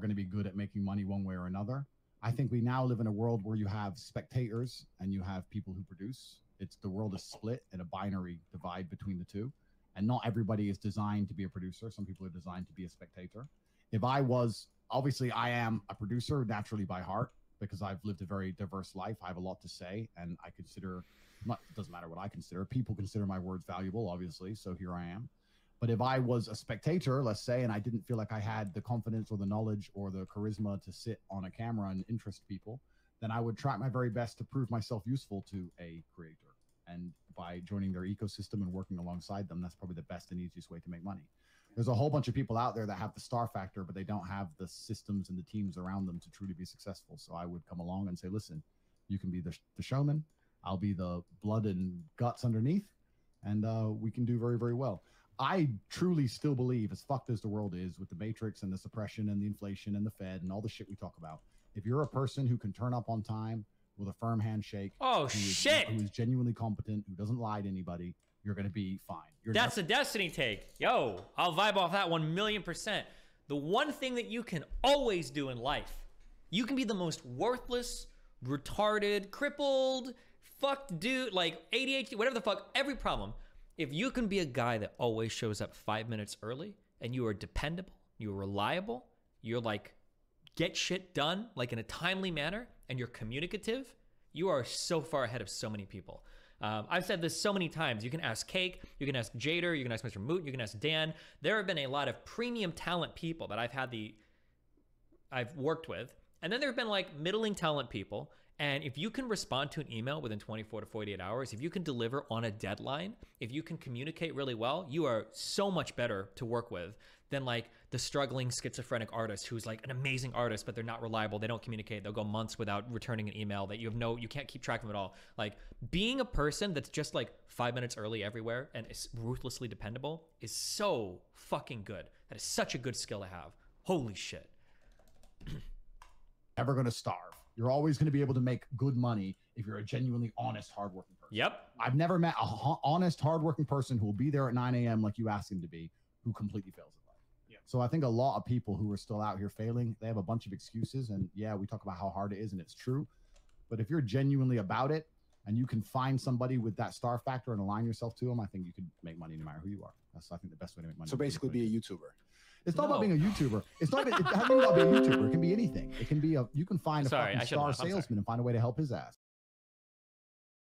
going to be good at making money one way or another. I think we now live in a world where you have spectators and you have people who produce. It's the world is split in a binary divide between the two, and not everybody is designed to be a producer. Some people are designed to be a spectator. If I was obviously I am a producer naturally by heart because I've lived a very diverse life. I have a lot to say, and I consider not it doesn't matter what I consider. People consider my words valuable, obviously. So here I am. But if I was a spectator, let's say, and I didn't feel like I had the confidence or the knowledge or the charisma to sit on a camera and interest people, then I would try my very best to prove myself useful to a creator. And by joining their ecosystem and working alongside them, that's probably the best and easiest way to make money. There's a whole bunch of people out there that have the star factor, but they don't have the systems and the teams around them to truly be successful. So I would come along and say, listen, you can be the, the showman. I'll be the blood and guts underneath, and uh, we can do very, very well. I truly still believe, as fucked as the world is with the matrix and the suppression and the inflation and the Fed and all the shit we talk about, if you're a person who can turn up on time with a firm handshake, oh who is, shit, who is genuinely competent, who doesn't lie to anybody, you're going to be fine. You're That's a destiny take. Yo, I'll vibe off that 1 million percent. The one thing that you can always do in life, you can be the most worthless, retarded, crippled, fucked dude, like ADHD, whatever the fuck, every problem. If you can be a guy that always shows up five minutes early and you are dependable, you're reliable, you're like, get shit done like in a timely manner, and you're communicative, you are so far ahead of so many people. Um, I've said this so many times. You can ask Cake, you can ask Jader, you can ask Mr. Moot, you can ask Dan. There have been a lot of premium talent people that I've had the, I've worked with. And then there have been like middling talent people. And if you can respond to an email within 24 to 48 hours, if you can deliver on a deadline, if you can communicate really well, you are so much better to work with than like the struggling schizophrenic artist who's like an amazing artist, but they're not reliable. They don't communicate. They'll go months without returning an email that you have no, you can't keep track of it all. Like being a person that's just like five minutes early everywhere and is ruthlessly dependable is so fucking good. That is such a good skill to have. Holy shit. Never going to starve. You're always going to be able to make good money if you're a genuinely honest, hardworking person. Yep. I've never met a ho- honest, hardworking person who will be there at 9 a.m. like you ask him to be, who completely fails at life. Yeah. So I think a lot of people who are still out here failing, they have a bunch of excuses. And yeah, we talk about how hard it is, and it's true. But if you're genuinely about it and you can find somebody with that star factor and align yourself to them, I think you could make money no matter who you are. That's I think the best way to make money. So basically, be a YouTuber. It's not No. about being a YouTuber. It's not. It hasn't even got be a YouTuber. It can be anything. It can be a. You can find a Sorry, fucking star laugh. I'm sorry. salesman and find a way to help his ass.